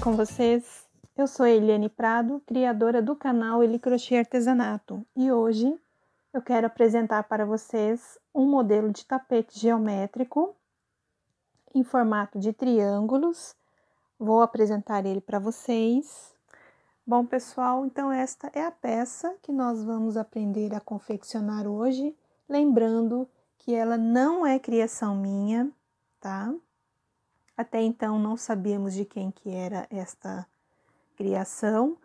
com vocês? Eu sou Eliane Prado, criadora do canal Eli Crochê Artesanato, e hoje eu quero apresentar para vocês um modelo de tapete geométrico em formato de triângulos. Vou apresentar ele para vocês. Bom, pessoal, então esta é a peça que nós vamos aprender a confeccionar hoje, lembrando que ela não é criação minha, tá? Até então não sabíamos de quem que era esta criação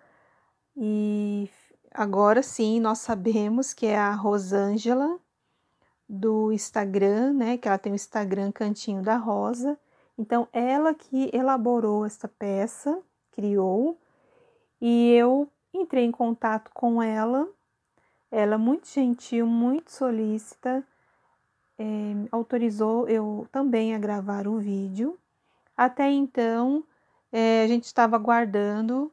e agora sim nós sabemos que é a Rosângela do Instagram, né? Que ela tem o Instagram Cantinho da Rosa. Então ela que elaborou esta peça, criou e eu entrei em contato com ela. Ela muito gentil, muito solícita, é, autorizou eu também a gravar o vídeo até então, é, a gente estava aguardando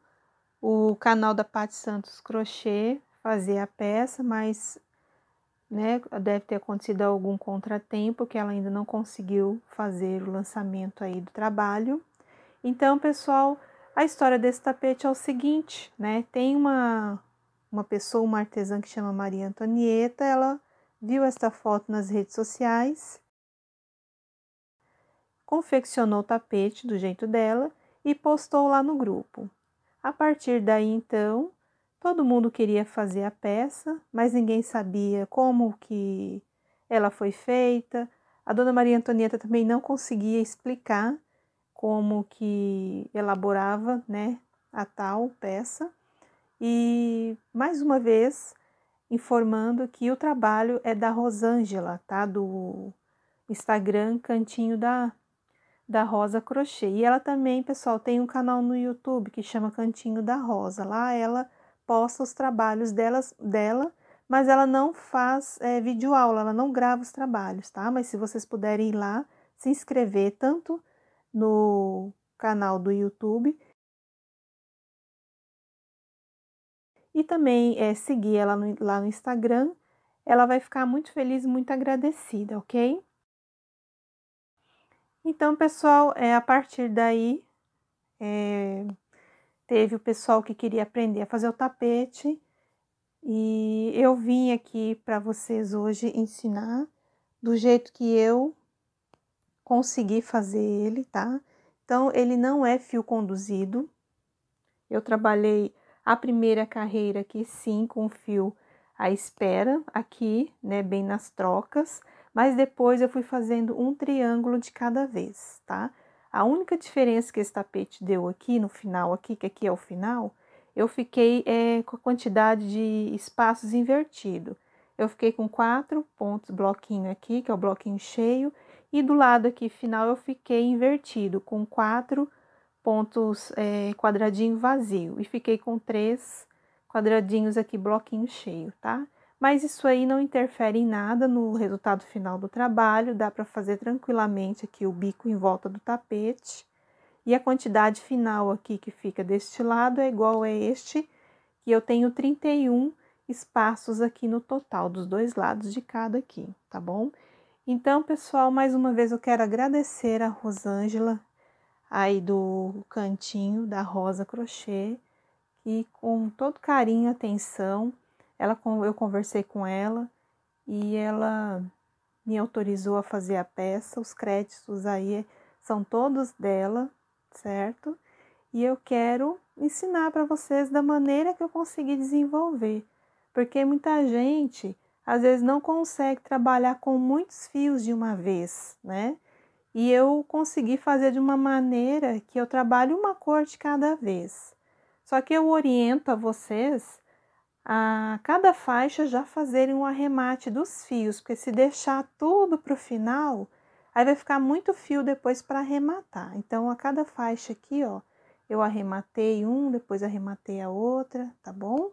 o canal da Paty Santos Crochê fazer a peça, mas né, deve ter acontecido algum contratempo que ela ainda não conseguiu fazer o lançamento aí do trabalho. Então, pessoal, a história desse tapete é o seguinte, né? Tem uma, uma pessoa, uma artesã que chama Maria Antonieta, ela viu esta foto nas redes sociais confeccionou o tapete do jeito dela e postou lá no grupo. A partir daí, então, todo mundo queria fazer a peça, mas ninguém sabia como que ela foi feita. A dona Maria Antonieta também não conseguia explicar como que elaborava, né, a tal peça. E mais uma vez informando que o trabalho é da Rosângela, tá? Do Instagram Cantinho da da Rosa Crochê. E ela também, pessoal, tem um canal no YouTube que chama Cantinho da Rosa. Lá ela posta os trabalhos delas, dela, mas ela não faz é, vídeo aula, ela não grava os trabalhos, tá? Mas se vocês puderem ir lá, se inscrever tanto no canal do YouTube e também é, seguir ela no, lá no Instagram, ela vai ficar muito feliz, muito agradecida, ok? Então, pessoal, é, a partir daí, é, teve o pessoal que queria aprender a fazer o tapete e eu vim aqui para vocês hoje ensinar do jeito que eu consegui fazer ele, tá? Então, ele não é fio conduzido. Eu trabalhei a primeira carreira aqui, sim, com fio à espera, aqui, né, bem nas trocas mas depois eu fui fazendo um triângulo de cada vez, tá? A única diferença que esse tapete deu aqui no final, aqui, que aqui é o final, eu fiquei é, com a quantidade de espaços invertido. Eu fiquei com quatro pontos bloquinho aqui, que é o bloquinho cheio, e do lado aqui final eu fiquei invertido, com quatro pontos é, quadradinho vazio, e fiquei com três quadradinhos aqui, bloquinho cheio, tá? Mas isso aí não interfere em nada no resultado final do trabalho, dá para fazer tranquilamente aqui o bico em volta do tapete. E a quantidade final aqui que fica deste lado é igual a este, que eu tenho 31 espaços aqui no total, dos dois lados de cada aqui, tá bom? Então, pessoal, mais uma vez eu quero agradecer a Rosângela aí do cantinho da Rosa Crochê, que com todo carinho e atenção ela, eu conversei com ela e ela me autorizou a fazer a peça. Os créditos aí são todos dela, certo? E eu quero ensinar para vocês da maneira que eu consegui desenvolver, porque muita gente às vezes não consegue trabalhar com muitos fios de uma vez, né? E eu consegui fazer de uma maneira que eu trabalho uma cor de cada vez. Só que eu oriento a vocês a cada faixa já fazerem um arremate dos fios, porque se deixar tudo para o final, aí vai ficar muito fio depois para arrematar. Então, a cada faixa aqui, ó, eu arrematei um, depois arrematei a outra, tá bom?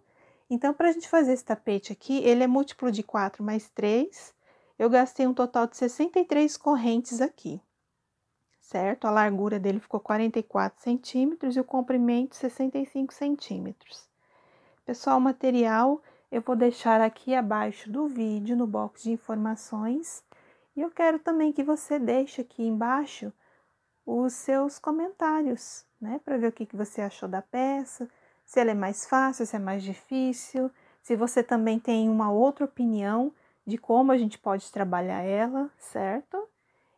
Então, para a gente fazer esse tapete aqui, ele é múltiplo de 4 mais 3, eu gastei um total de 63 correntes aqui, certo? A largura dele ficou 44 centímetros e o comprimento 65 centímetros. Pessoal, o material eu vou deixar aqui abaixo do vídeo, no box de informações. E eu quero também que você deixe aqui embaixo os seus comentários, né? Para ver o que, que você achou da peça, se ela é mais fácil, se é mais difícil, se você também tem uma outra opinião de como a gente pode trabalhar ela, certo?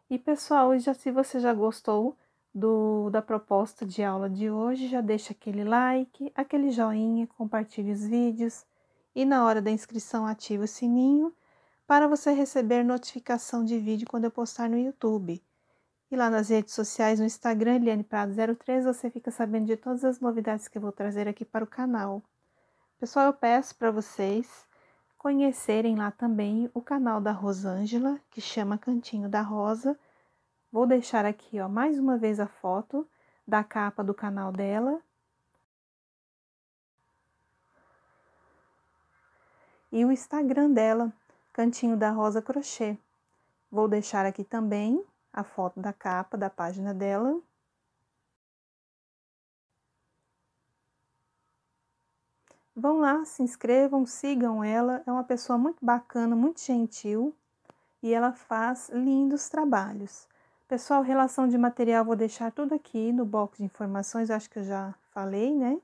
E pessoal, já se você já gostou do, da proposta de aula de hoje, já deixa aquele like, aquele joinha, compartilhe os vídeos e na hora da inscrição ative o sininho para você receber notificação de vídeo quando eu postar no YouTube. E lá nas redes sociais, no Instagram, Eliane Prado 03, você fica sabendo de todas as novidades que eu vou trazer aqui para o canal. Pessoal, eu peço para vocês conhecerem lá também o canal da Rosângela, que chama Cantinho da Rosa, Vou deixar aqui, ó, mais uma vez a foto da capa do canal dela. E o Instagram dela, Cantinho da Rosa Crochê. Vou deixar aqui também a foto da capa da página dela. Vão lá, se inscrevam, sigam ela. É uma pessoa muito bacana, muito gentil e ela faz lindos trabalhos. Pessoal, relação de material vou deixar tudo aqui no box de informações, acho que eu já falei, né?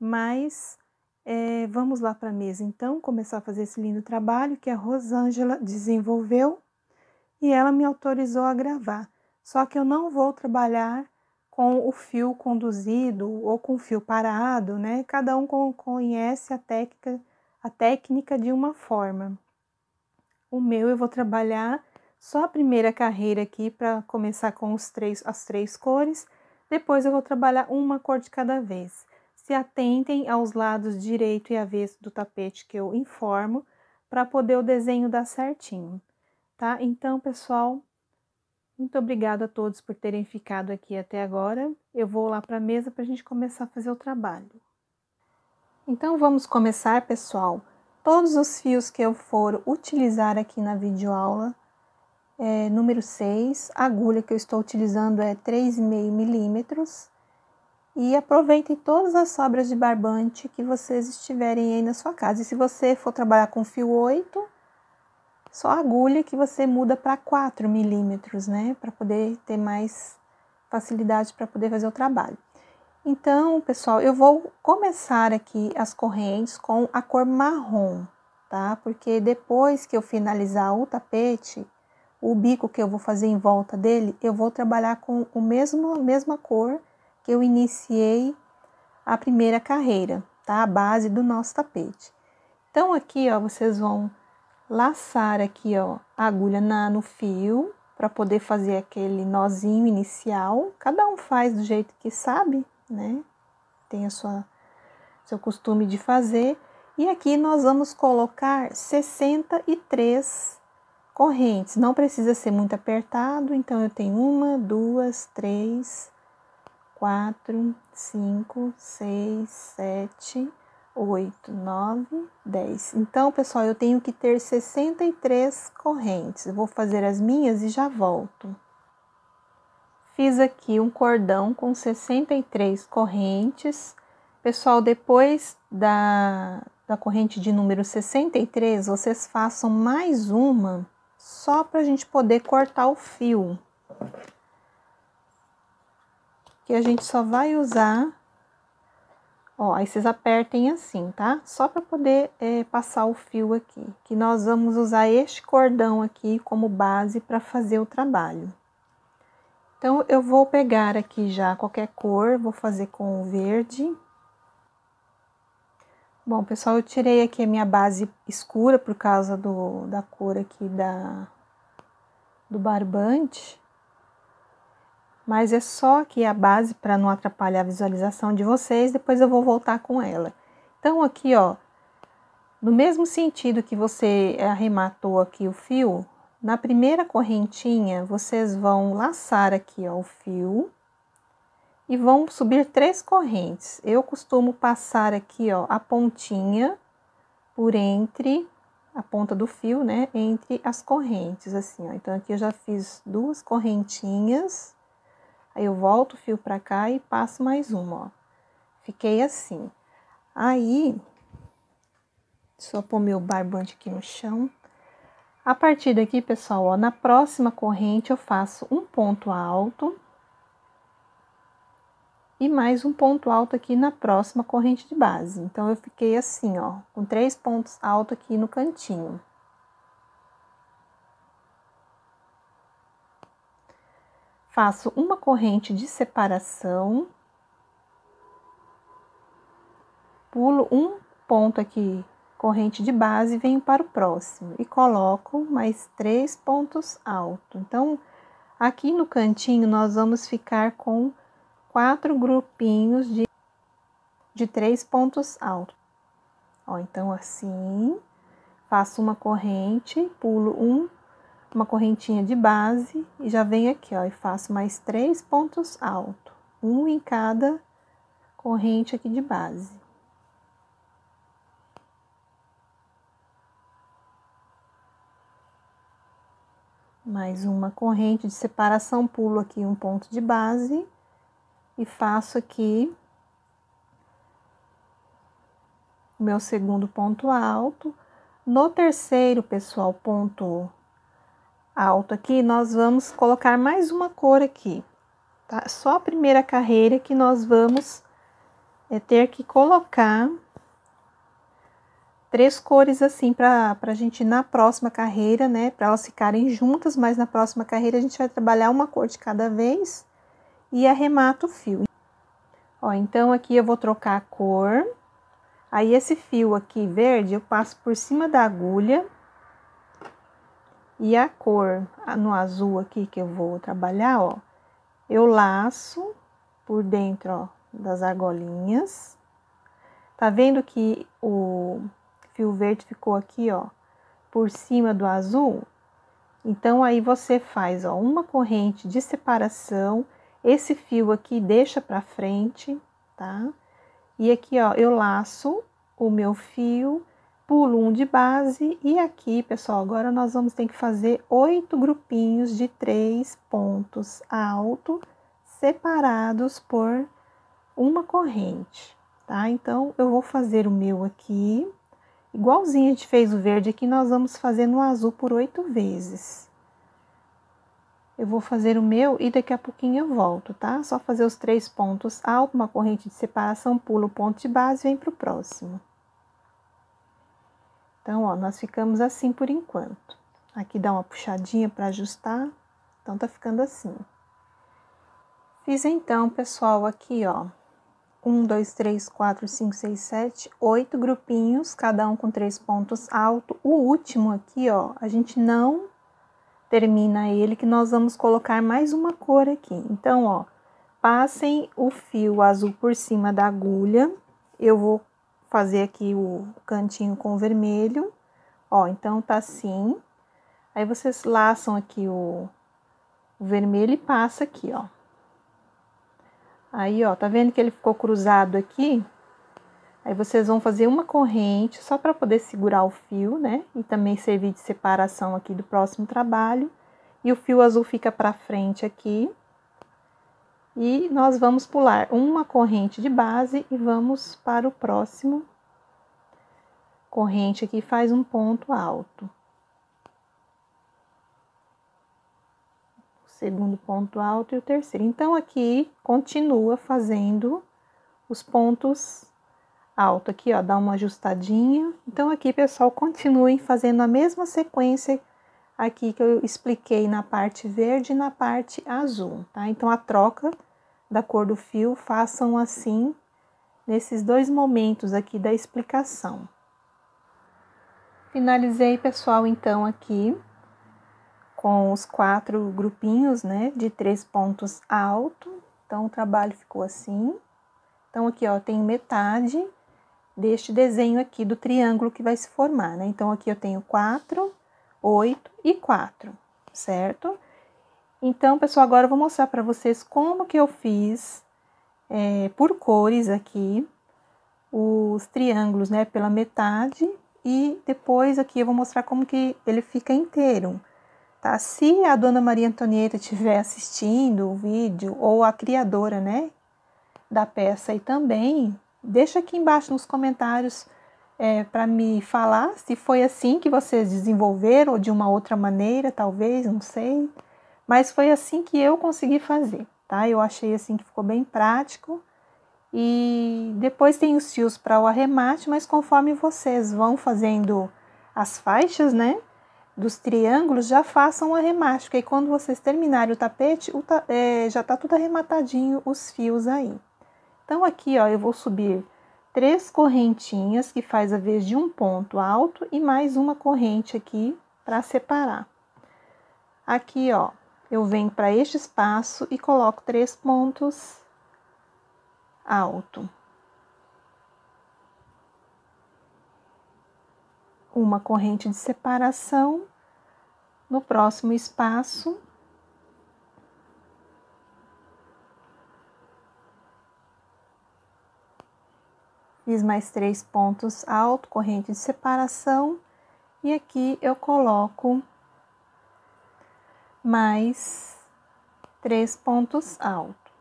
Mas é, vamos lá para a mesa então, começar a fazer esse lindo trabalho que a Rosângela desenvolveu e ela me autorizou a gravar. Só que eu não vou trabalhar com o fio conduzido ou com o fio parado, né? Cada um conhece a técnica, a técnica de uma forma. O meu eu vou trabalhar só a primeira carreira aqui para começar com os três, as três cores. Depois eu vou trabalhar uma cor de cada vez. Se atentem aos lados direito e avesso do tapete que eu informo para poder o desenho dar certinho, tá? Então, pessoal, muito obrigada a todos por terem ficado aqui até agora. Eu vou lá para a mesa para a gente começar a fazer o trabalho. Então, vamos começar, pessoal. Todos os fios que eu for utilizar aqui na videoaula, é, número 6, a agulha que eu estou utilizando é 3,5 milímetros. E aproveitem todas as sobras de barbante que vocês estiverem aí na sua casa. E se você for trabalhar com fio 8, só a agulha que você muda para 4 milímetros, né? Para poder ter mais facilidade para poder fazer o trabalho. Então, pessoal, eu vou começar aqui as correntes com a cor marrom, tá? Porque depois que eu finalizar o tapete, o bico que eu vou fazer em volta dele, eu vou trabalhar com o mesmo, a mesma cor que eu iniciei a primeira carreira, tá? A base do nosso tapete. Então, aqui, ó, vocês vão laçar aqui, ó, a agulha na, no fio, para poder fazer aquele nozinho inicial. Cada um faz do jeito que sabe, né? Tem a sua, seu costume de fazer. E aqui nós vamos colocar 63 correntes. Não precisa ser muito apertado, então eu tenho uma, duas, três, quatro, cinco, seis, sete, oito, nove, dez. Então, pessoal, eu tenho que ter 63 correntes. Vou fazer as minhas e já volto. Fiz aqui um cordão com 63 correntes. Pessoal, depois da, da corrente de número 63, vocês façam mais uma só para a gente poder cortar o fio. Que a gente só vai usar, ó, aí vocês apertem assim, tá? Só para poder é, passar o fio aqui. Que nós vamos usar este cordão aqui como base para fazer o trabalho. Então, eu vou pegar aqui já qualquer cor, vou fazer com o verde. Bom, pessoal, eu tirei aqui a minha base escura por causa do, da cor aqui da, do barbante. Mas é só aqui a base para não atrapalhar a visualização de vocês, depois eu vou voltar com ela. Então, aqui, ó, no mesmo sentido que você arrematou aqui o fio, na primeira correntinha, vocês vão laçar aqui, ó, o fio e vão subir três correntes. Eu costumo passar aqui, ó, a pontinha por entre a ponta do fio, né, entre as correntes, assim, ó. Então, aqui eu já fiz duas correntinhas, aí eu volto o fio pra cá e passo mais uma, ó. Fiquei assim. Aí, só pôr meu barbante aqui no chão. A partir daqui, pessoal, ó, na próxima corrente eu faço um ponto alto, e mais um ponto alto aqui na próxima corrente de base. Então, eu fiquei assim, ó, com três pontos altos aqui no cantinho. Faço uma corrente de separação, pulo um ponto aqui, corrente de base, venho para o próximo e coloco mais três pontos altos. Então, aqui no cantinho, nós vamos ficar com quatro grupinhos de, de três pontos altos. Ó, então, assim, faço uma corrente, pulo um, uma correntinha de base e já venho aqui, ó, e faço mais três pontos altos, um em cada corrente aqui de base. Mais uma corrente de separação, pulo aqui um ponto de base e faço aqui o meu segundo ponto alto. No terceiro, pessoal, ponto alto aqui, nós vamos colocar mais uma cor aqui, tá? Só a primeira carreira que nós vamos é, ter que colocar três cores assim para a gente na próxima carreira, né? Para elas ficarem juntas, mas na próxima carreira a gente vai trabalhar uma cor de cada vez e arremata o fio. Ó, então aqui eu vou trocar a cor. Aí esse fio aqui verde eu passo por cima da agulha. E a cor no azul aqui que eu vou trabalhar, ó, eu laço por dentro, ó, das argolinhas. Tá vendo que o fio verde ficou aqui, ó, por cima do azul? Então, aí você faz, ó, uma corrente de separação esse fio aqui deixa para frente, tá? E aqui, ó, eu laço o meu fio, pulo um de base e aqui, pessoal, agora nós vamos ter que fazer oito grupinhos de três pontos alto separados por uma corrente, tá? Então, eu vou fazer o meu aqui, igualzinho a gente fez o verde aqui, nós vamos fazer no azul por oito vezes. Eu vou fazer o meu e daqui a pouquinho eu volto, tá? Só fazer os três pontos alto, uma corrente de separação, pula o ponto de base vem pro próximo. Então, ó, nós ficamos assim por enquanto. Aqui dá uma puxadinha para ajustar, então tá ficando assim. Fiz então, pessoal, aqui, ó, um, dois, três, quatro, cinco, seis, sete, oito grupinhos, cada um com três pontos alto. O último aqui, ó, a gente não termina ele, que nós vamos colocar mais uma cor aqui. Então, ó, passem o fio azul por cima da agulha. Eu vou fazer aqui o cantinho com vermelho. Ó, então tá assim. Aí vocês laçam aqui o, o vermelho e passa aqui, ó. Aí, ó, tá vendo que ele ficou cruzado aqui? Aí vocês vão fazer uma corrente só para poder segurar o fio, né? E também servir de separação aqui do próximo trabalho. E o fio azul fica para frente aqui. E nós vamos pular uma corrente de base e vamos para o próximo corrente aqui faz um ponto alto. O segundo ponto alto e o terceiro. Então aqui continua fazendo os pontos alto aqui, ó, dá uma ajustadinha. Então, aqui, pessoal, continuem fazendo a mesma sequência aqui que eu expliquei na parte verde e na parte azul, tá? Então, a troca da cor do fio, façam assim nesses dois momentos aqui da explicação. Finalizei, pessoal, então, aqui com os quatro grupinhos, né, de três pontos alto. Então, o trabalho ficou assim. Então, aqui, ó, tem metade deste desenho aqui do triângulo que vai se formar, né? Então, aqui eu tenho quatro, oito e quatro, certo? Então, pessoal, agora eu vou mostrar para vocês como que eu fiz é, por cores aqui os triângulos, né, pela metade e depois aqui eu vou mostrar como que ele fica inteiro, tá? Se a dona Maria Antonieta estiver assistindo o vídeo ou a criadora, né, da peça e também Deixa aqui embaixo nos comentários é, para me falar se foi assim que vocês desenvolveram ou de uma outra maneira, talvez, não sei. Mas foi assim que eu consegui fazer, tá? Eu achei assim que ficou bem prático. E depois tem os fios para o arremate, mas conforme vocês vão fazendo as faixas, né? Dos triângulos, já façam o arremate, porque aí quando vocês terminarem o tapete, o ta é, já tá tudo arrematadinho os fios aí. Então, aqui, ó, eu vou subir três correntinhas, que faz a vez de um ponto alto, e mais uma corrente aqui para separar. Aqui, ó, eu venho para este espaço e coloco três pontos alto. Uma corrente de separação no próximo espaço. Fiz mais três pontos alto, corrente de separação, e aqui eu coloco mais três pontos altos.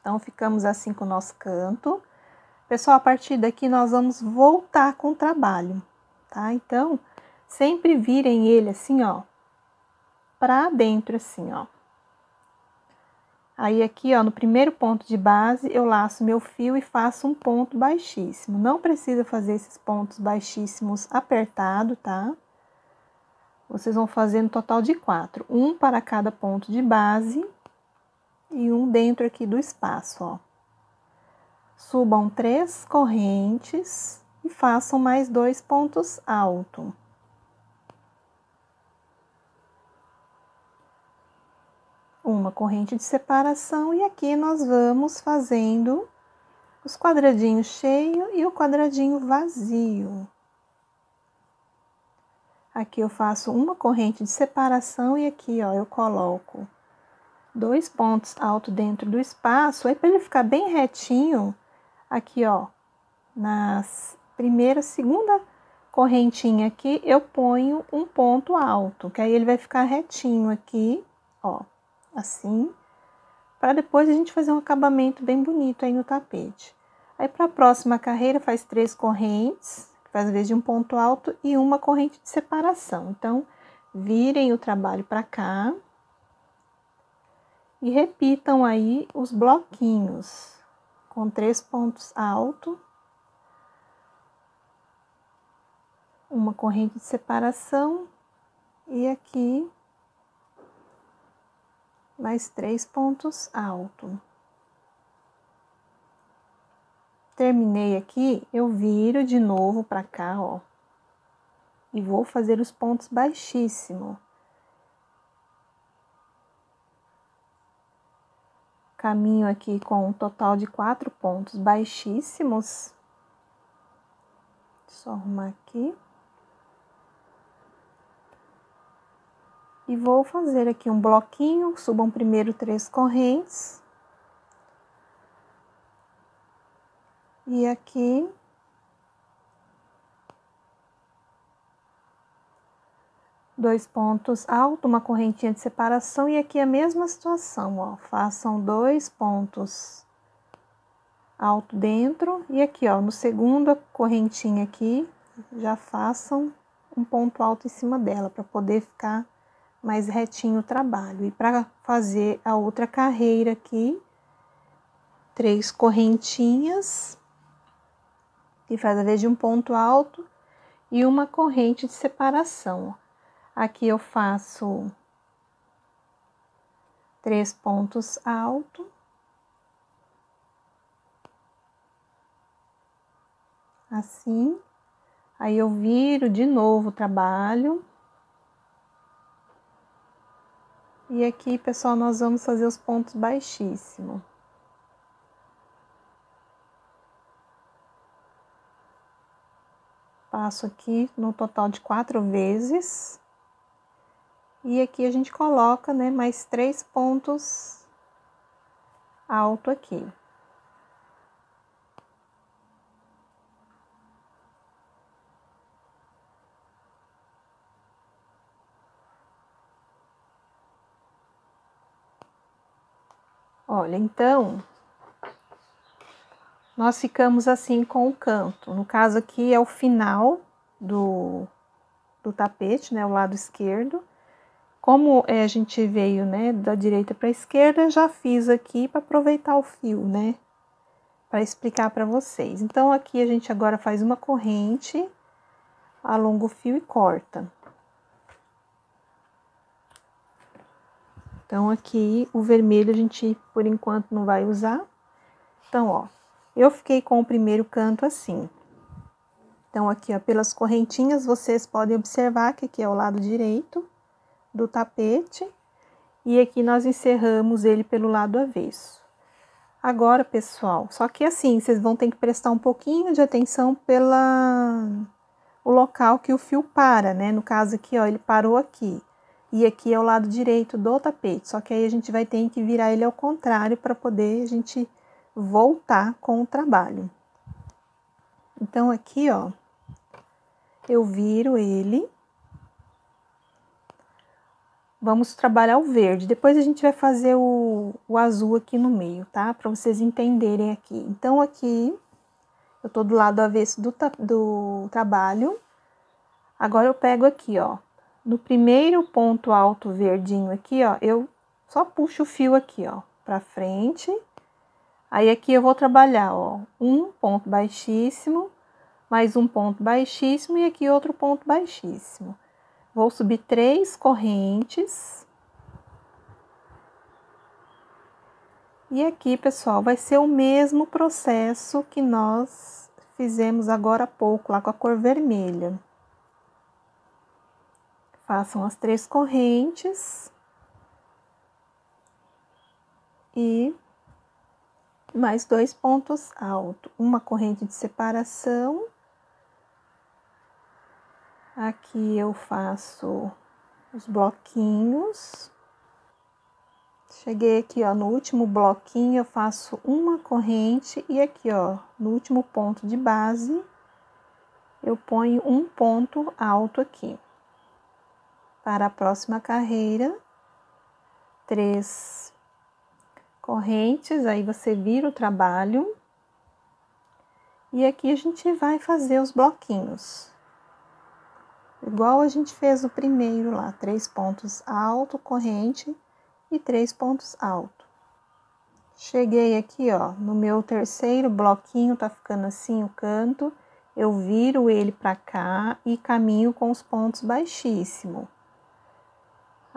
Então, ficamos assim com o nosso canto. Pessoal, a partir daqui nós vamos voltar com o trabalho, tá? Então, sempre virem ele assim, ó, pra dentro assim, ó. Aí aqui, ó, no primeiro ponto de base, eu laço meu fio e faço um ponto baixíssimo. Não precisa fazer esses pontos baixíssimos apertado, tá? Vocês vão fazer no total de quatro. Um para cada ponto de base e um dentro aqui do espaço, ó. Subam três correntes e façam mais dois pontos altos. Uma corrente de separação e aqui nós vamos fazendo os quadradinhos cheio e o quadradinho vazio. Aqui eu faço uma corrente de separação e aqui, ó, eu coloco dois pontos altos dentro do espaço. Aí, para ele ficar bem retinho, aqui, ó, nas primeira, segunda correntinha aqui, eu ponho um ponto alto, que aí ele vai ficar retinho aqui, ó, assim, para depois a gente fazer um acabamento bem bonito aí no tapete. Aí, para a próxima carreira, faz três correntes, faz vez de um ponto alto e uma corrente de separação. Então, virem o trabalho para cá e repitam aí os bloquinhos com três pontos altos, uma corrente de separação e aqui mais três pontos altos. Terminei aqui, eu viro de novo para cá, ó, e vou fazer os pontos baixíssimo. caminho aqui com um total de quatro pontos baixíssimos. Só arrumar aqui. E vou fazer aqui um bloquinho, subam primeiro três correntes. E aqui dois pontos altos, uma correntinha de separação e aqui a mesma situação, ó, façam dois pontos alto dentro e aqui, ó, no segundo correntinha aqui, já façam um ponto alto em cima dela para poder ficar mais retinho o trabalho. E para fazer a outra carreira aqui, três correntinhas, que faz a vez de um ponto alto e uma corrente de separação. Aqui eu faço três pontos altos. Assim. Aí eu viro de novo o trabalho. E aqui, pessoal, nós vamos fazer os pontos baixíssimos. Passo aqui no total de quatro vezes. E aqui a gente coloca, né, mais três pontos alto aqui. Olha, então, nós ficamos assim com o canto. No caso aqui é o final do, do tapete, né, o lado esquerdo como é, a gente veio, né, da direita para a esquerda, já fiz aqui para aproveitar o fio, né, para explicar para vocês. Então, aqui a gente agora faz uma corrente, alonga o fio e corta. Então, aqui o vermelho a gente, por enquanto, não vai usar. Então, ó, eu fiquei com o primeiro canto assim. Então, aqui, ó, pelas correntinhas, vocês podem observar que aqui é o lado direito do tapete. E aqui nós encerramos ele pelo lado avesso. Agora, pessoal, só que assim, vocês vão ter que prestar um pouquinho de atenção pela o local que o fio para, né? No caso aqui, ó, ele parou aqui. E aqui é o lado direito do tapete, só que aí a gente vai ter que virar ele ao contrário para poder a gente voltar com o trabalho. Então, aqui, ó, eu viro ele. Vamos trabalhar o verde. Depois a gente vai fazer o, o azul aqui no meio, tá? Para vocês entenderem aqui. Então, aqui, eu tô do lado avesso do, do trabalho. Agora, eu pego aqui, ó, no primeiro ponto alto verdinho aqui, ó, eu só puxo o fio aqui, ó, pra frente. Aí aqui eu vou trabalhar, ó, um ponto baixíssimo, mais um ponto baixíssimo e aqui outro ponto baixíssimo. Vou subir três correntes. E aqui, pessoal, vai ser o mesmo processo que nós fizemos agora há pouco, lá com a cor vermelha. Façam as três correntes. E mais dois pontos altos, uma corrente de separação. Aqui eu faço os bloquinhos. Cheguei aqui, ó, no último bloquinho eu faço uma corrente e aqui, ó, no último ponto de base, eu ponho um ponto alto aqui para a próxima carreira, três correntes, aí você vira o trabalho. E aqui a gente vai fazer os bloquinhos. Igual a gente fez o primeiro lá, três pontos alto, corrente e três pontos alto. Cheguei aqui, ó, no meu terceiro bloquinho, tá ficando assim o canto, eu viro ele para cá e caminho com os pontos baixíssimo.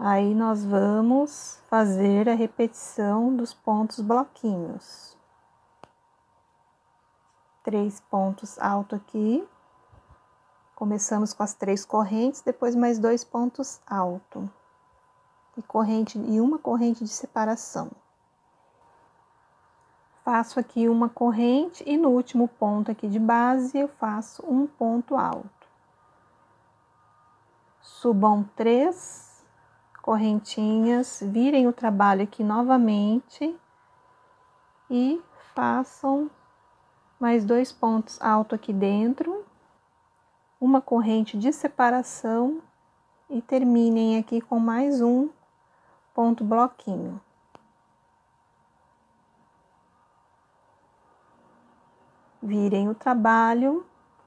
Aí nós vamos fazer a repetição dos pontos bloquinhos. Três pontos alto aqui. Começamos com as três correntes, depois mais dois pontos alto. E corrente e uma corrente de separação. Faço aqui uma corrente e no último ponto aqui de base eu faço um ponto alto. Subam três correntinhas, virem o trabalho aqui novamente e façam mais dois pontos alto aqui dentro, uma corrente de separação e terminem aqui com mais um ponto bloquinho. Virem o trabalho,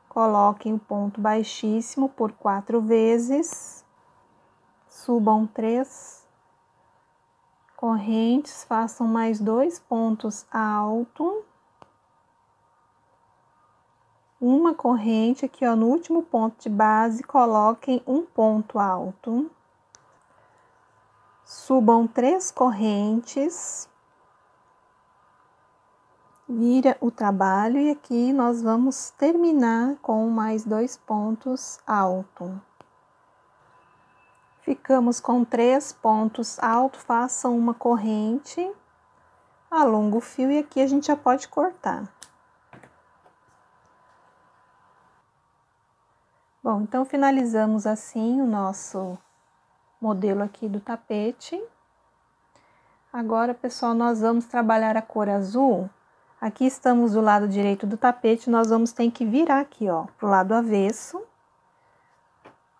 coloquem o ponto baixíssimo por quatro vezes subam três correntes, façam mais dois pontos alto, uma corrente aqui, ó, no último ponto de base, coloquem um ponto alto, subam três correntes, vira o trabalho e aqui nós vamos terminar com mais dois pontos alto. Ficamos com três pontos altos, façam uma corrente, alonga o fio e aqui a gente já pode cortar. Bom, então finalizamos assim o nosso modelo aqui do tapete. Agora, pessoal, nós vamos trabalhar a cor azul. Aqui estamos do lado direito do tapete, nós vamos ter que virar aqui, ó, pro lado avesso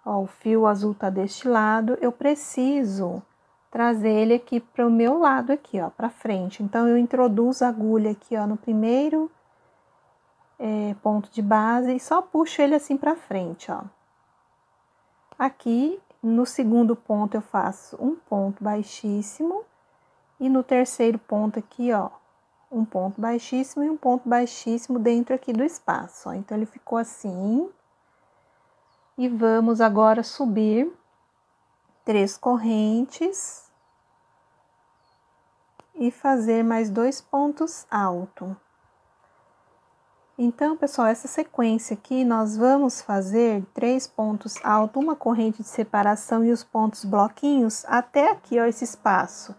Ó, o fio azul tá deste lado, eu preciso trazer ele aqui para o meu lado aqui, ó, para frente. Então, eu introduzo a agulha aqui, ó, no primeiro é, ponto de base e só puxo ele assim para frente, ó. Aqui no segundo ponto eu faço um ponto baixíssimo e no terceiro ponto aqui, ó, um ponto baixíssimo e um ponto baixíssimo dentro aqui do espaço, ó. Então ele ficou assim. E vamos agora subir três correntes e fazer mais dois pontos altos. Então, pessoal, essa sequência aqui, nós vamos fazer três pontos altos, uma corrente de separação e os pontos bloquinhos até aqui, ó, esse espaço.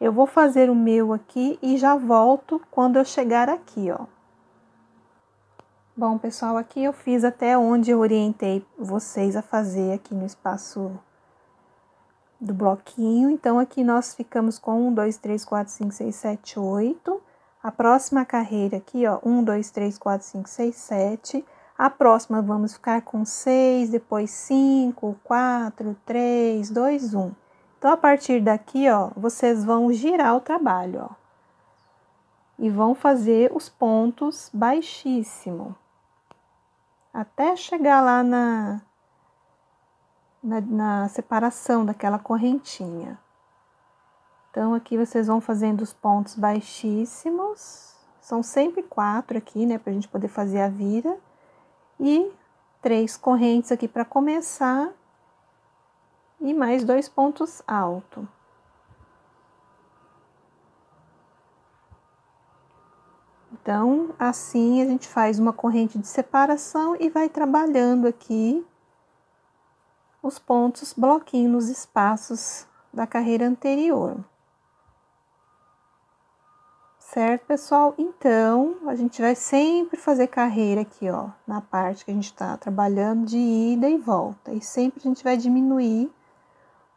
Eu vou fazer o meu aqui e já volto quando eu chegar aqui, ó. Bom, pessoal, aqui eu fiz até onde eu orientei vocês a fazer aqui no espaço do bloquinho. Então, aqui nós ficamos com 1, 2, 3, 4, 5, 6, 7, 8. A próxima carreira aqui, ó, 1, 2, 3, 4, 5, 6, 7. A próxima vamos ficar com 6, depois 5, 4, 3, 2, 1. Então, a partir daqui, ó, vocês vão girar o trabalho, ó. E vão fazer os pontos baixíssimo. Até chegar lá na, na, na separação daquela correntinha. Então, aqui vocês vão fazendo os pontos baixíssimos, são sempre quatro aqui, né, para a gente poder fazer a vira, e três correntes aqui para começar, e mais dois pontos altos. Então, assim a gente faz uma corrente de separação e vai trabalhando aqui os pontos bloquinhos nos espaços da carreira anterior. Certo, pessoal? Então, a gente vai sempre fazer carreira aqui, ó, na parte que a gente está trabalhando de ida e volta. E sempre a gente vai diminuir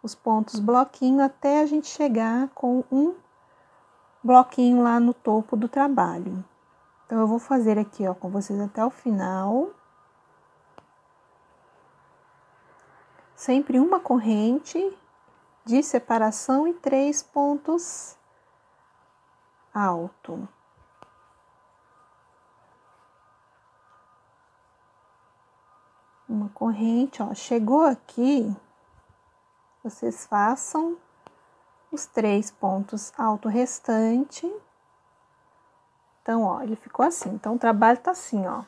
os pontos bloquinho até a gente chegar com um bloquinho lá no topo do trabalho. Então, eu vou fazer aqui, ó, com vocês até o final. Sempre uma corrente de separação e três pontos alto. Uma corrente, ó, chegou aqui, vocês façam os três pontos alto restante. Então, ó, ele ficou assim. Então, o trabalho tá assim, ó.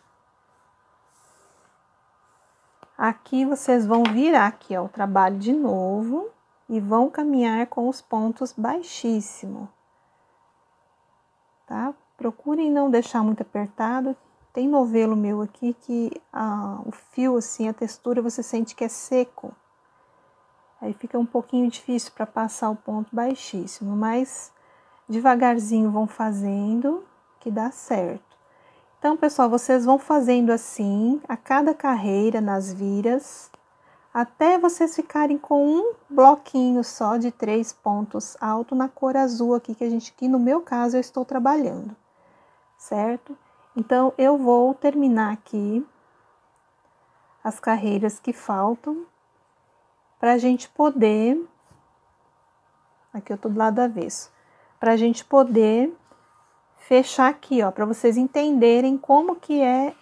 Aqui vocês vão virar aqui, ó, o trabalho de novo e vão caminhar com os pontos baixíssimo tá? Procurem não deixar muito apertado. Tem novelo meu aqui que ah, o fio, assim, a textura você sente que é seco. Aí fica um pouquinho difícil para passar o ponto baixíssimo, mas devagarzinho vão fazendo que dá certo. Então, pessoal, vocês vão fazendo assim a cada carreira nas viras, até vocês ficarem com um bloquinho só de três pontos alto na cor azul aqui que a gente, que no meu caso eu estou trabalhando, certo? Então, eu vou terminar aqui as carreiras que faltam para a gente poder, aqui eu tô do lado avesso, para a gente poder fechar aqui, ó, para vocês entenderem como que é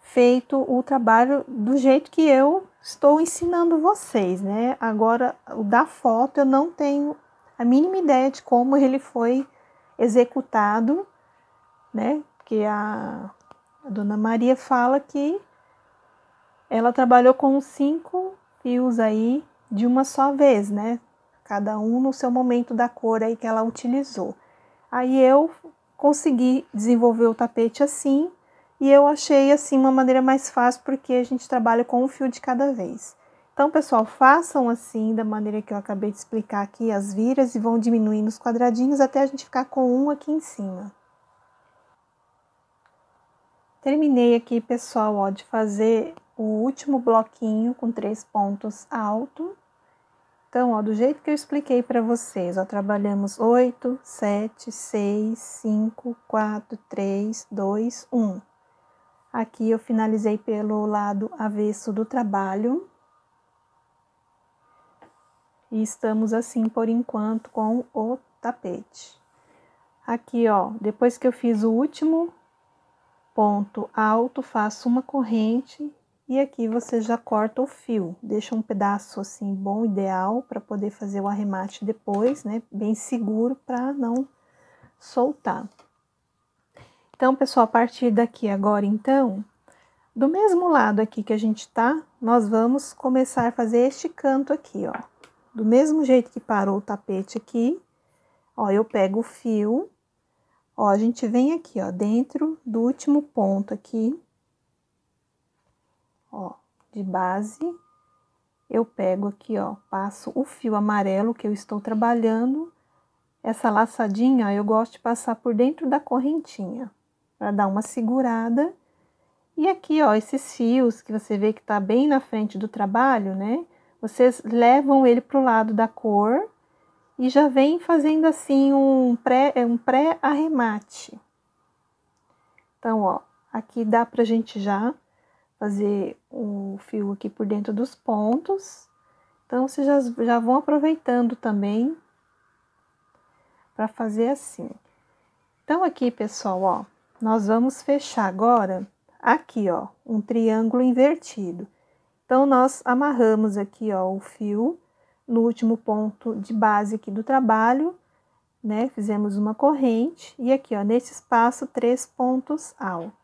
feito o trabalho do jeito que eu estou ensinando vocês, né? Agora, o da foto eu não tenho a mínima ideia de como ele foi executado, né? Porque a, a dona Maria fala que ela trabalhou com cinco fios aí de uma só vez, né? Cada um no seu momento da cor aí que ela utilizou. Aí eu consegui desenvolver o tapete assim e eu achei assim uma maneira mais fácil porque a gente trabalha com um fio de cada vez. Então, pessoal, façam assim da maneira que eu acabei de explicar aqui as viras e vão diminuindo os quadradinhos até a gente ficar com um aqui em cima. Terminei aqui, pessoal, ó, de fazer o último bloquinho com três pontos altos. Então, ó, do jeito que eu expliquei para vocês, ó, trabalhamos 8, 7, 6, 5, 4, 3, 2, 1. Aqui eu finalizei pelo lado avesso do trabalho. E estamos assim por enquanto com o tapete. Aqui, ó, depois que eu fiz o último ponto alto, faço uma corrente E aqui você já corta o fio, deixa um pedaço assim bom, ideal, para poder fazer o arremate depois, né? Bem seguro para não soltar. Então, pessoal, a partir daqui agora, então, do mesmo lado aqui que a gente tá, nós vamos começar a fazer este canto aqui, ó. Do mesmo jeito que parou o tapete aqui, ó, eu pego o fio, ó, a gente vem aqui, ó, dentro do último ponto aqui, de base, eu pego aqui, ó, passo o fio amarelo que eu estou trabalhando, essa laçadinha, eu gosto de passar por dentro da correntinha, para dar uma segurada. E aqui, ó, esses fios que você vê que tá bem na frente do trabalho, né? Vocês levam ele pro lado da cor e já vem fazendo assim um pré um pré arremate. Então, ó, aqui dá pra gente já fazer o fio aqui por dentro dos pontos. Então, vocês já, já vão aproveitando também para fazer assim. Então, aqui, pessoal, ó, nós vamos fechar agora aqui, ó, um triângulo invertido. Então, nós amarramos aqui, ó, o fio no último ponto de base aqui do trabalho, né? Fizemos uma corrente e aqui, ó, nesse espaço, três pontos altos.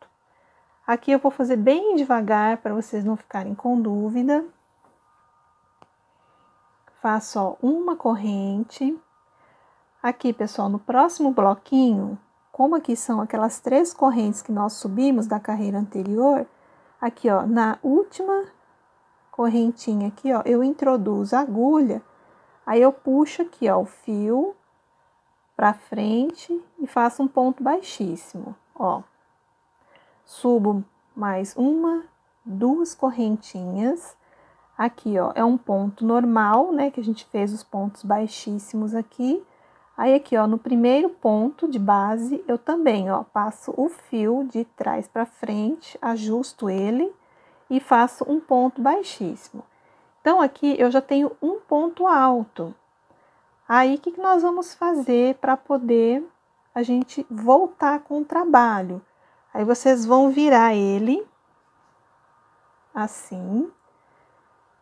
Aqui eu vou fazer bem devagar para vocês não ficarem com dúvida. Faço, ó, uma corrente. Aqui, pessoal, no próximo bloquinho, como aqui são aquelas três correntes que nós subimos da carreira anterior, aqui, ó, na última correntinha aqui, ó, eu introduzo a agulha, aí eu puxo aqui, ó, o fio para frente e faço um ponto baixíssimo, ó subo mais uma, duas correntinhas. Aqui, ó, é um ponto normal, né, que a gente fez os pontos baixíssimos aqui. Aí, aqui, ó, no primeiro ponto de base, eu também, ó, passo o fio de trás para frente, ajusto ele e faço um ponto baixíssimo. Então, aqui eu já tenho um ponto alto. Aí, o que, que nós vamos fazer para poder a gente voltar com o trabalho? Aí vocês vão virar ele assim,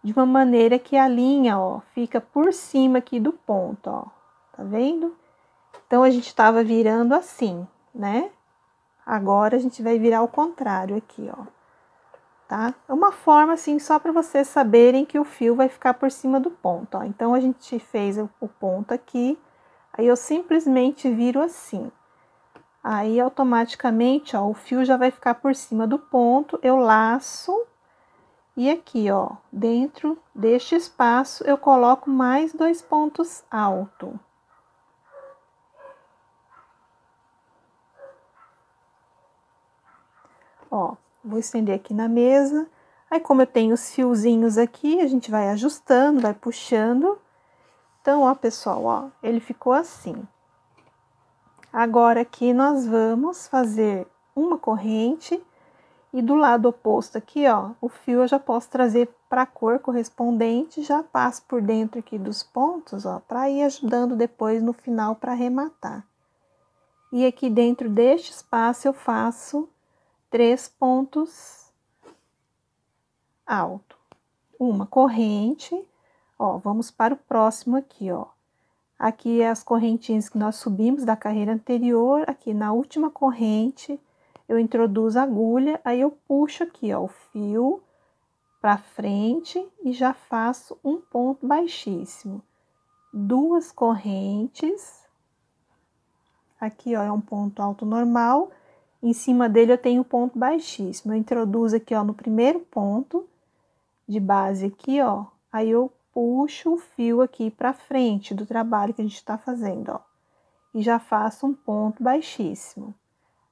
de uma maneira que a linha, ó, fica por cima aqui do ponto, ó. Tá vendo? Então a gente tava virando assim, né? Agora a gente vai virar o contrário aqui, ó. Tá? É uma forma assim só para vocês saberem que o fio vai ficar por cima do ponto, ó. Então a gente fez o ponto aqui, aí eu simplesmente viro assim. Aí, automaticamente, ó, o fio já vai ficar por cima do ponto, eu laço e aqui, ó, dentro deste espaço, eu coloco mais dois pontos altos. Ó, vou estender aqui na mesa. Aí, como eu tenho os fiozinhos aqui, a gente vai ajustando, vai puxando. Então, ó, pessoal, ó, ele ficou assim. Agora aqui nós vamos fazer uma corrente e do lado oposto aqui, ó, o fio eu já posso trazer para a cor correspondente, já passo por dentro aqui dos pontos, ó, para ir ajudando depois no final para arrematar. E aqui dentro deste espaço eu faço três pontos alto. Uma corrente, ó, vamos para o próximo aqui, ó. Aqui é as correntinhas que nós subimos da carreira anterior, aqui na última corrente, eu introduzo a agulha, aí eu puxo aqui, ó, o fio para frente e já faço um ponto baixíssimo. Duas correntes, aqui, ó, é um ponto alto normal, em cima dele eu tenho ponto baixíssimo. Eu introduzo aqui, ó, no primeiro ponto de base aqui, ó, aí eu puxo o fio aqui para frente do trabalho que a gente está fazendo, ó. E já faço um ponto baixíssimo.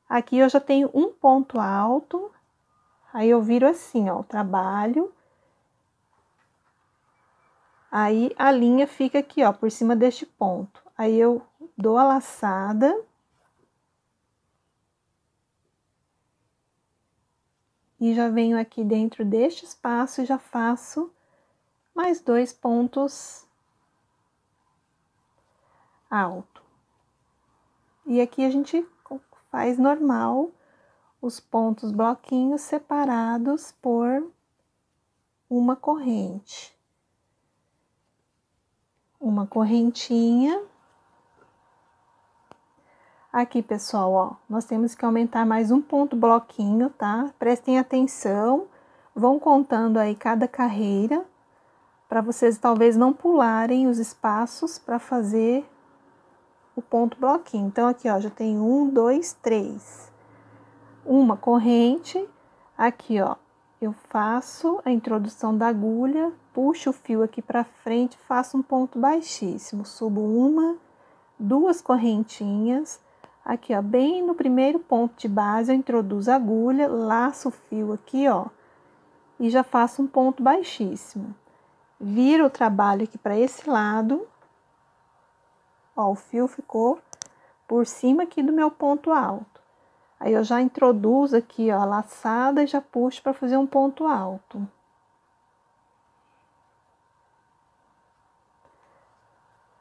Aqui eu já tenho um ponto alto, aí eu viro assim, ó, o trabalho. Aí a linha fica aqui, ó, por cima deste ponto. Aí eu dou a laçada. E já venho aqui dentro deste espaço e já faço mais dois pontos alto. E aqui a gente faz normal os pontos bloquinhos separados por uma corrente. Uma correntinha. Aqui, pessoal, ó, nós temos que aumentar mais um ponto bloquinho, tá? Prestem atenção, vão contando aí cada carreira, para vocês talvez não pularem os espaços para fazer o ponto bloquinho. Então, aqui, ó, já tem um, dois, três. Uma corrente, aqui, ó, eu faço a introdução da agulha, puxo o fio aqui para frente, faço um ponto baixíssimo, subo uma, duas correntinhas, aqui, ó, bem no primeiro ponto de base, eu introduzo a agulha, laço o fio aqui, ó, e já faço um ponto baixíssimo. Viro o trabalho aqui para esse lado, Ó, o fio ficou por cima aqui do meu ponto alto. Aí eu já introduzo aqui, ó, a laçada e já puxo para fazer um ponto alto.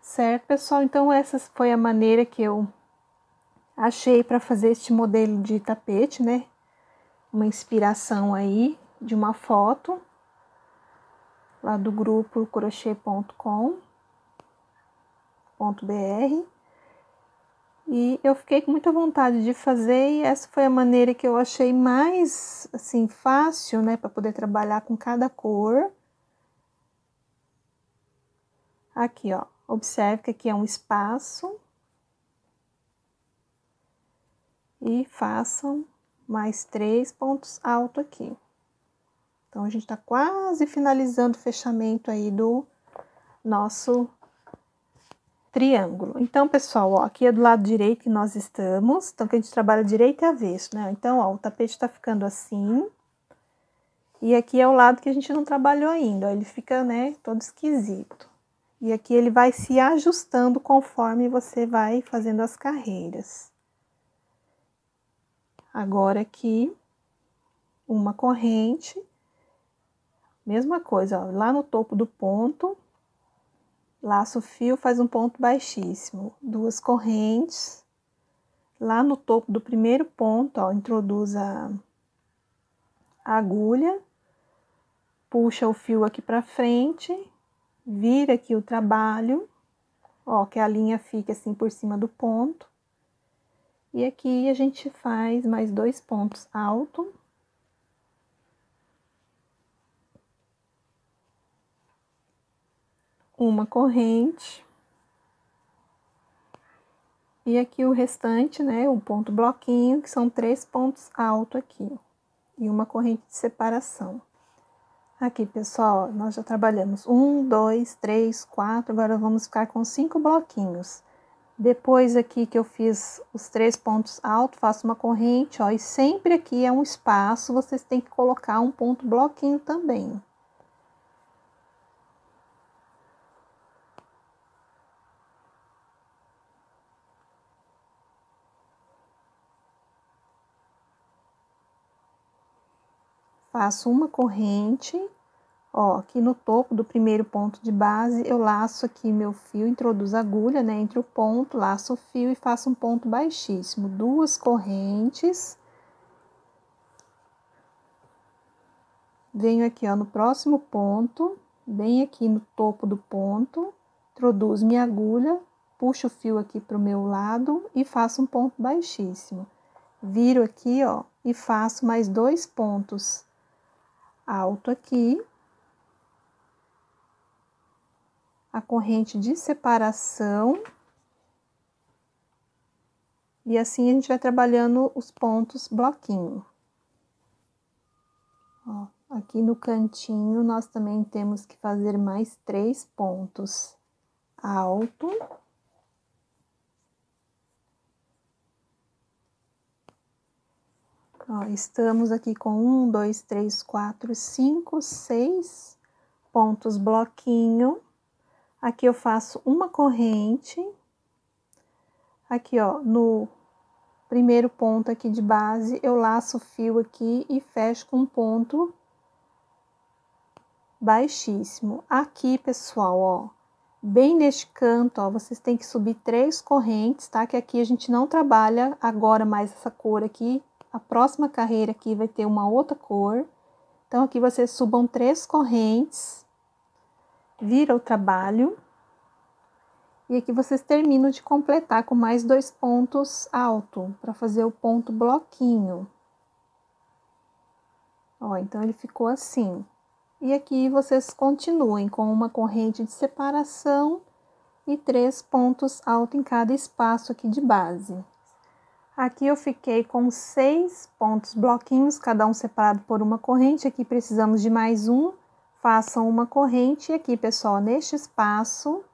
Certo, pessoal? Então, essa foi a maneira que eu achei para fazer este modelo de tapete, né? Uma inspiração aí de uma foto lá do grupo crochê.com www.br e eu fiquei com muita vontade de fazer e essa foi a maneira que eu achei mais assim fácil, né, para poder trabalhar com cada cor. Aqui, ó, observe que aqui é um espaço. E façam mais três pontos altos aqui. Então, a gente tá quase finalizando o fechamento aí do nosso triângulo. Então, pessoal, ó, aqui é do lado direito que nós estamos, então que a gente trabalha direito e avesso, né? Então, ó, o tapete tá ficando assim, e aqui é o lado que a gente não trabalhou ainda, ó, ele fica, né, todo esquisito. E aqui ele vai se ajustando conforme você vai fazendo as carreiras. Agora aqui, uma corrente, mesma coisa, ó, lá no topo do ponto, Laço fio, faz um ponto baixíssimo, duas correntes. Lá no topo do primeiro ponto, ó, introduz a, agulha, puxa o fio aqui para frente, vira aqui o trabalho, ó, que a linha fica assim por cima do ponto. E aqui a gente faz mais dois pontos altos. Uma corrente. E aqui o restante, né, o ponto bloquinho, que são três pontos altos aqui, e uma corrente de separação. Aqui, pessoal, nós já trabalhamos um, dois, três, quatro, agora vamos ficar com cinco bloquinhos. Depois aqui que eu fiz os três pontos altos, faço uma corrente, ó, e sempre aqui é um espaço, vocês têm que colocar um ponto bloquinho também. Faço uma corrente, ó, aqui no topo do primeiro ponto de base, eu laço aqui meu fio, introduzo a agulha, né, entre o ponto, laço o fio e faço um ponto baixíssimo, duas correntes. Venho aqui, ó, no próximo ponto, bem aqui no topo do ponto, introduzo minha agulha, puxo o fio aqui para o meu lado e faço um ponto baixíssimo. Viro aqui, ó, e faço mais dois pontos alto aqui, a corrente de separação, e assim a gente vai trabalhando os pontos bloquinho. Ó, aqui no cantinho, nós também temos que fazer mais três pontos alto. Ó, estamos aqui com um, dois, três, quatro, cinco, seis pontos bloquinho. Aqui eu faço uma corrente. Aqui, ó, no primeiro ponto aqui de base, eu laço o fio aqui e fecho com um ponto baixíssimo. Aqui, pessoal, ó, bem neste canto, ó, vocês têm que subir três correntes, tá? Que aqui a gente não trabalha agora mais essa cor aqui, a próxima carreira aqui vai ter uma outra cor. Então, aqui vocês subam três correntes, vira o trabalho, e aqui vocês terminam de completar com mais dois pontos alto, para fazer o ponto bloquinho. Ó, então, ele ficou assim. E aqui vocês continuem com uma corrente de separação e três pontos alto em cada espaço aqui de base. Aqui eu fiquei com seis pontos bloquinhos, cada um separado por uma corrente. Aqui precisamos de mais um. Façam uma corrente. E aqui, pessoal, neste espaço,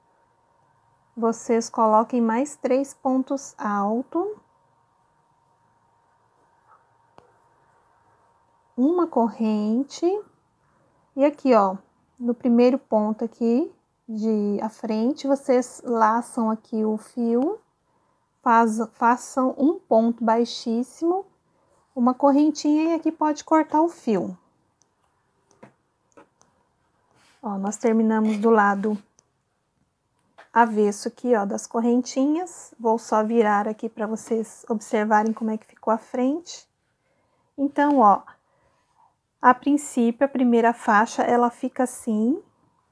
vocês coloquem mais três pontos altos. Uma corrente. E aqui, ó, no primeiro ponto aqui de a frente, vocês laçam aqui o fio faz, façam um ponto baixíssimo, uma correntinha e aqui pode cortar o fio. Ó, nós terminamos do lado avesso aqui, ó, das correntinhas. Vou só virar aqui para vocês observarem como é que ficou a frente. Então, ó, a princípio, a primeira faixa, ela fica assim.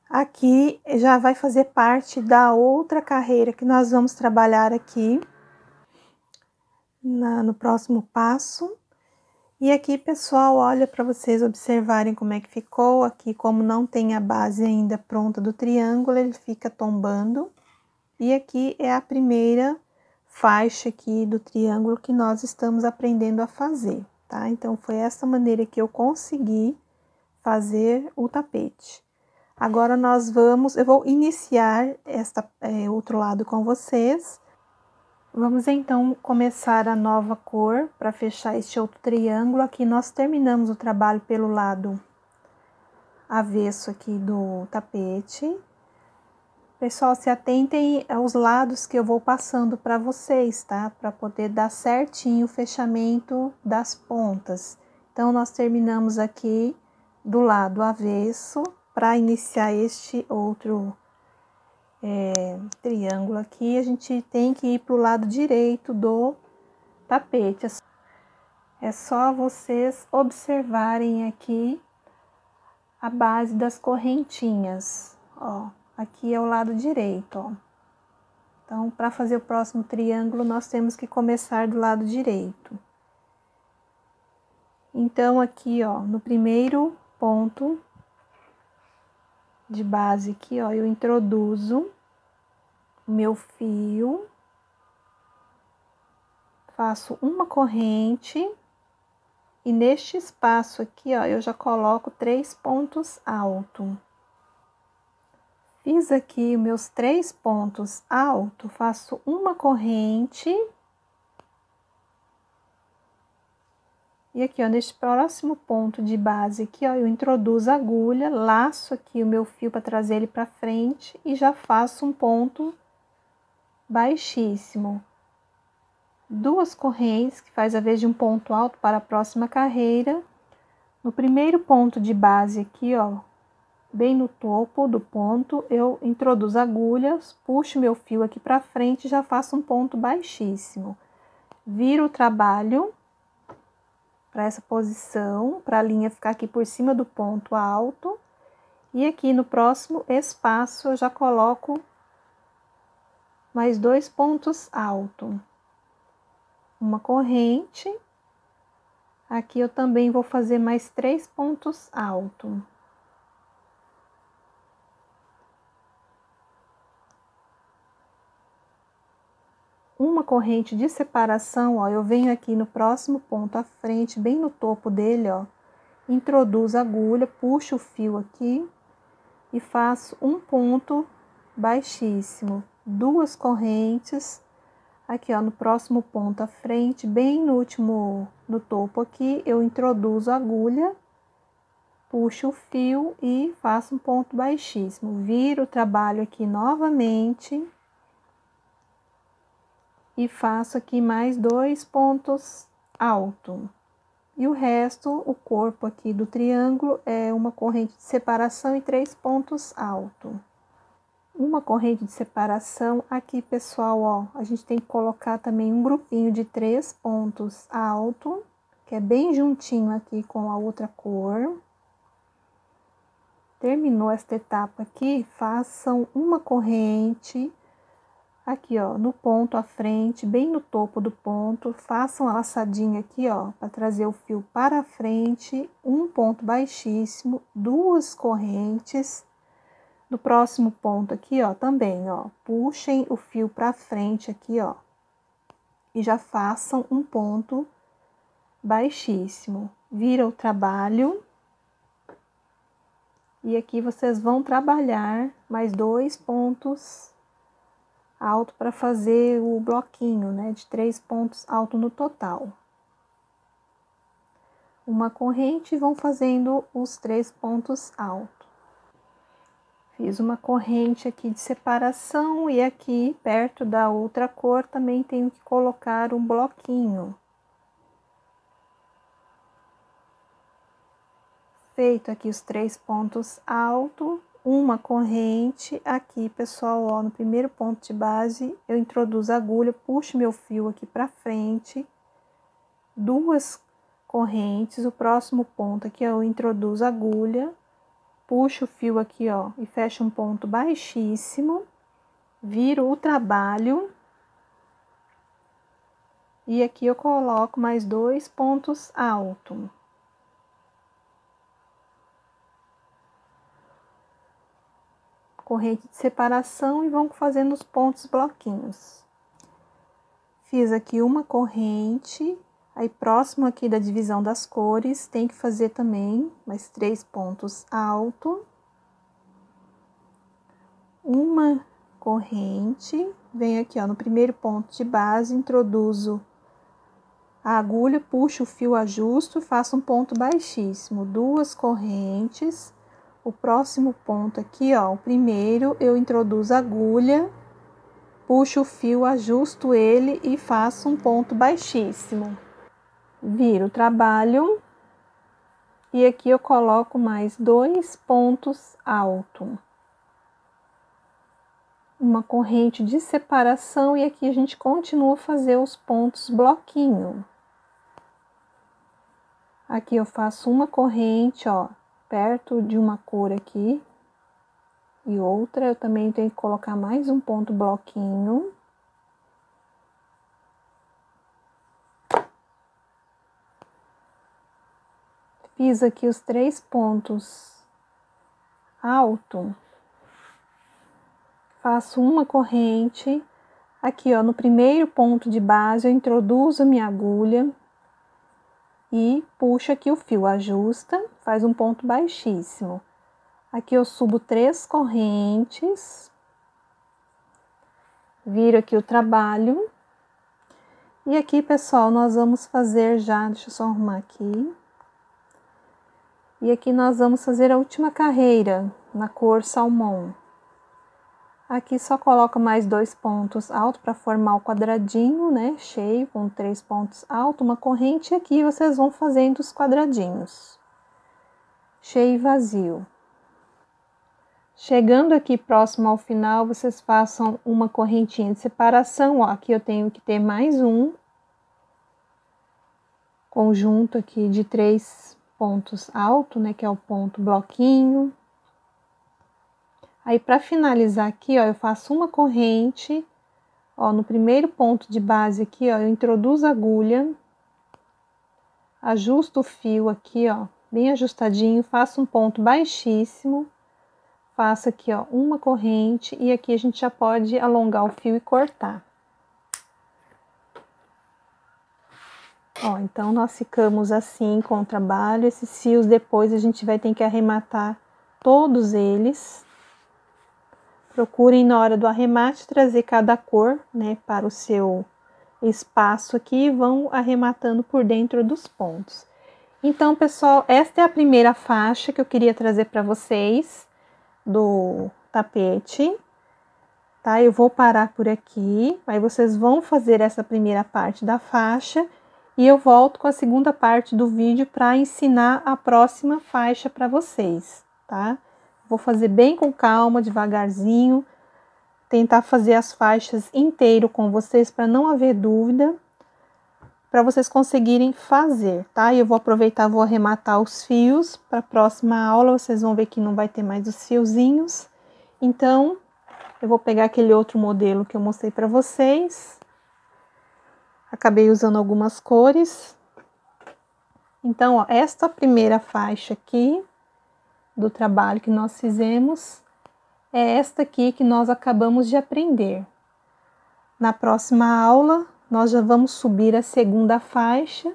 Aqui já vai fazer parte da outra carreira que nós vamos trabalhar aqui na, no próximo passo. E aqui, pessoal, olha para vocês observarem como é que ficou. Aqui, como não tem a base ainda pronta do triângulo, ele fica tombando. E aqui é a primeira faixa aqui do triângulo que nós estamos aprendendo a fazer, tá? Então, foi essa maneira que eu consegui fazer o tapete. Agora, nós vamos, eu vou iniciar esta é, outro lado com vocês Vamos então começar a nova cor para fechar este outro triângulo. Aqui nós terminamos o trabalho pelo lado avesso aqui do tapete. Pessoal, se atentem aos lados que eu vou passando para vocês, tá? Para poder dar certinho o fechamento das pontas. Então, nós terminamos aqui do lado avesso para iniciar este outro é, triângulo aqui, a gente tem que ir para o lado direito do tapete. É só vocês observarem aqui a base das correntinhas, ó. Aqui é o lado direito, ó. Então, para fazer o próximo triângulo, nós temos que começar do lado direito. Então, aqui, ó, no primeiro ponto, de base aqui, ó, eu introduzo meu fio, faço uma corrente e neste espaço aqui, ó, eu já coloco três pontos altos. Fiz aqui meus três pontos altos, faço uma corrente E aqui, ó, neste próximo ponto de base aqui, ó, eu introduzo a agulha, laço aqui o meu fio para trazer ele para frente e já faço um ponto baixíssimo. Duas correntes, que faz a vez de um ponto alto para a próxima carreira. No primeiro ponto de base aqui, ó, bem no topo do ponto, eu introduzo agulhas, puxo meu fio aqui para frente e já faço um ponto baixíssimo. Viro o trabalho para essa posição, para a linha ficar aqui por cima do ponto alto. E aqui no próximo espaço eu já coloco mais dois pontos altos. Uma corrente. Aqui eu também vou fazer mais três pontos altos. Uma corrente de separação, ó, eu venho aqui no próximo ponto à frente, bem no topo dele, ó, introduzo a agulha, puxo o fio aqui e faço um ponto baixíssimo, duas correntes, aqui ó, no próximo ponto à frente, bem no último, no topo aqui, eu introduzo a agulha, puxo o fio e faço um ponto baixíssimo, viro o trabalho aqui novamente, e faço aqui mais dois pontos alto. E o resto, o corpo aqui do triângulo é uma corrente de separação e três pontos alto. Uma corrente de separação aqui, pessoal, ó, a gente tem que colocar também um grupinho de três pontos alto, que é bem juntinho aqui com a outra cor. Terminou esta etapa aqui, façam uma corrente aqui, ó, no ponto à frente, bem no topo do ponto, façam a laçadinha aqui, ó, para trazer o fio para frente, um ponto baixíssimo, duas correntes. No próximo ponto aqui, ó, também, ó, puxem o fio para frente aqui, ó, e já façam um ponto baixíssimo. Vira o trabalho. E aqui vocês vão trabalhar mais dois pontos alto para fazer o bloquinho, né, de três pontos alto no total. Uma corrente e vão fazendo os três pontos altos. Fiz uma corrente aqui de separação e aqui perto da outra cor também tenho que colocar um bloquinho. Feito aqui os três pontos altos, uma corrente aqui, pessoal, ó, no primeiro ponto de base, eu introduzo a agulha, puxo meu fio aqui para frente, duas correntes, o próximo ponto aqui, ó, eu introduzo a agulha, puxo o fio aqui, ó, e fecho um ponto baixíssimo, viro o trabalho, e aqui eu coloco mais dois pontos altos. Corrente de separação e vão fazendo os pontos bloquinhos. Fiz aqui uma corrente, aí próximo aqui da divisão das cores, tem que fazer também mais três pontos alto. Uma corrente, venho aqui ó, no primeiro ponto de base, introduzo a agulha, puxo o fio, ajusto, faço um ponto baixíssimo, duas correntes, o próximo ponto aqui, ó, o primeiro eu introduzo a agulha, puxo o fio, ajusto ele e faço um ponto baixíssimo. Viro o trabalho e aqui eu coloco mais dois pontos altos. Uma corrente de separação e aqui a gente continua a fazer os pontos bloquinho. Aqui eu faço uma corrente, ó, perto de uma cor aqui e outra, eu também tenho que colocar mais um ponto bloquinho. Fiz aqui os três pontos alto, faço uma corrente, aqui ó, no primeiro ponto de base eu introduzo minha agulha, e puxa aqui o fio, ajusta, faz um ponto baixíssimo. Aqui eu subo três correntes, viro aqui o trabalho. E aqui, pessoal, nós vamos fazer já, deixa eu só arrumar aqui. E aqui nós vamos fazer a última carreira na cor salmão. Aqui só coloca mais dois pontos altos para formar o quadradinho, né? Cheio, com três pontos altos, uma corrente. Aqui vocês vão fazendo os quadradinhos. Cheio e vazio. Chegando aqui próximo ao final, vocês façam uma correntinha de separação. Ó, aqui eu tenho que ter mais um conjunto aqui de três pontos altos, né? Que é o ponto bloquinho, Aí, para finalizar aqui, ó, eu faço uma corrente, ó, no primeiro ponto de base aqui, ó, eu introduzo a agulha, ajusto o fio aqui, ó, bem ajustadinho, faço um ponto baixíssimo, faço aqui, ó, uma corrente e aqui a gente já pode alongar o fio e cortar. Ó, então, nós ficamos assim com o trabalho, esses fios depois a gente vai ter que arrematar todos eles, Procurem na hora do arremate trazer cada cor, né, para o seu espaço aqui e vão arrematando por dentro dos pontos. Então, pessoal, esta é a primeira faixa que eu queria trazer para vocês do tapete, tá? Eu vou parar por aqui, aí vocês vão fazer essa primeira parte da faixa e eu volto com a segunda parte do vídeo para ensinar a próxima faixa para vocês, tá? Vou fazer bem com calma, devagarzinho, tentar fazer as faixas inteiro com vocês para não haver dúvida. para vocês conseguirem fazer, tá? E eu vou aproveitar, vou arrematar os fios para a próxima aula, vocês vão ver que não vai ter mais os fiozinhos. Então, eu vou pegar aquele outro modelo que eu mostrei para vocês. Acabei usando algumas cores. Então, ó, esta primeira faixa aqui do trabalho que nós fizemos é esta aqui que nós acabamos de aprender. Na próxima aula, nós já vamos subir a segunda faixa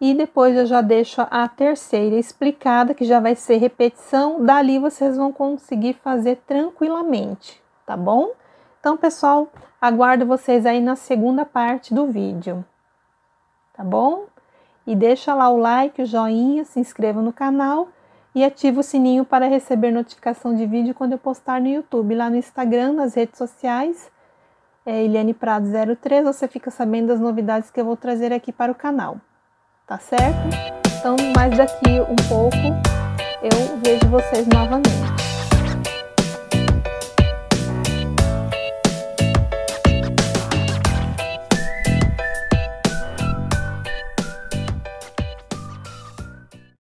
e depois eu já deixo a terceira explicada, que já vai ser repetição. Dali vocês vão conseguir fazer tranquilamente, tá bom? Então, pessoal, aguardo vocês aí na segunda parte do vídeo, tá bom? E deixa lá o like, o joinha, se inscreva no canal e ativa o sininho para receber notificação de vídeo quando eu postar no YouTube, lá no Instagram, nas redes sociais é Eliane Prado 03, você fica sabendo das novidades que eu vou trazer aqui para o canal, tá certo? Então, mais daqui um pouco eu vejo vocês novamente.